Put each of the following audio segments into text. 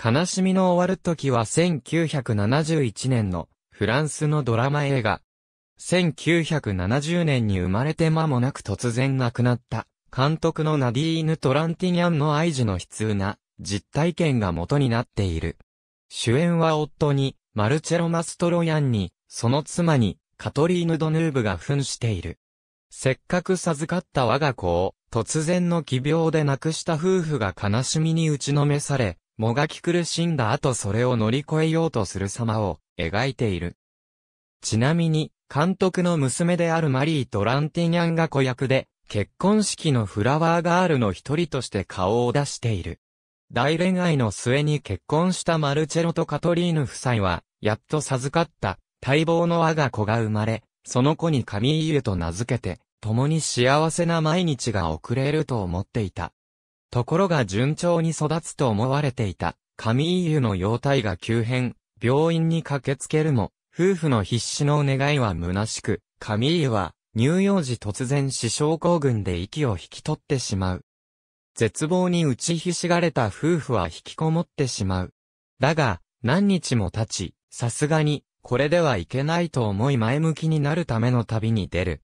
悲しみの終わる時は1971年のフランスのドラマ映画。1970年に生まれて間もなく突然亡くなった監督のナディーヌ・トランティニャンの愛児の悲痛な実体験が元になっている。主演は夫にマルチェロ・マストロヤンに、その妻にカトリーヌ・ドヌーブが扮している。せっかく授かった我が子を突然の奇病で亡くした夫婦が悲しみに打ちのめされ、もがき苦しんだ後それを乗り越えようとする様を描いている。ちなみに、監督の娘であるマリー・トランティニャンが子役で、結婚式のフラワーガールの一人として顔を出している。大恋愛の末に結婚したマルチェロとカトリーヌ夫妻は、やっと授かった待望の我が子が生まれ、その子にカミーユと名付けて、共に幸せな毎日が送れると思っていた。ところが順調に育つと思われていた、カミーユの容態が急変、病院に駆けつけるも、夫婦の必死の願いは虚しく、カミーユは、乳幼児突然死傷行軍で息を引き取ってしまう。絶望に打ちひしがれた夫婦は引きこもってしまう。だが、何日も経ち、さすがに、これではいけないと思い前向きになるための旅に出る。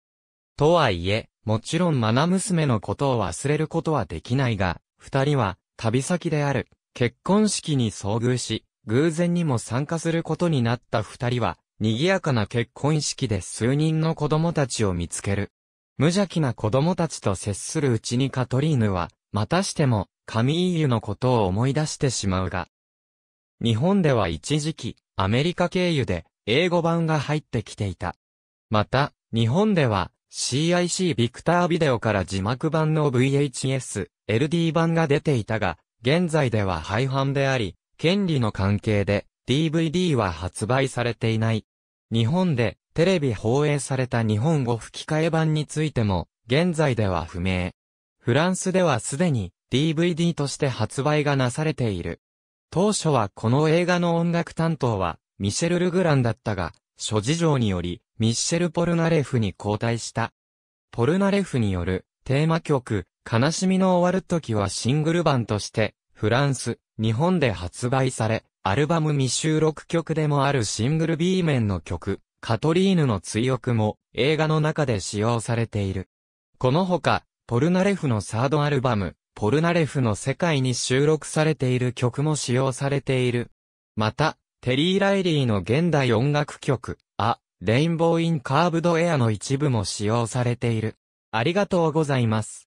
とはいえ、もちろんマナ娘のことを忘れることはできないが、二人は旅先である結婚式に遭遇し、偶然にも参加することになった二人は、賑やかな結婚式で数人の子供たちを見つける。無邪気な子供たちと接するうちにカトリーヌは、またしても、カミーユのことを思い出してしまうが。日本では一時期、アメリカ経由で、英語版が入ってきていた。また、日本では、CIC ビクタービデオから字幕版の VHS、LD 版が出ていたが、現在では廃版であり、権利の関係で DVD は発売されていない。日本でテレビ放映された日本語吹き替え版についても、現在では不明。フランスではすでに DVD として発売がなされている。当初はこの映画の音楽担当はミシェル・ルグランだったが、諸事情によりミッシェル・ポルナレフに交代した。ポルナレフによるテーマ曲、悲しみの終わる時はシングル版として、フランス、日本で発売され、アルバム未収録曲でもあるシングル B 面の曲、カトリーヌの追憶も映画の中で使用されている。このほか、ポルナレフのサードアルバム、ポルナレフの世界に収録されている曲も使用されている。また、テリー・ライリーの現代音楽曲、あ、レインボー・イン・カーブド・エアの一部も使用されている。ありがとうございます。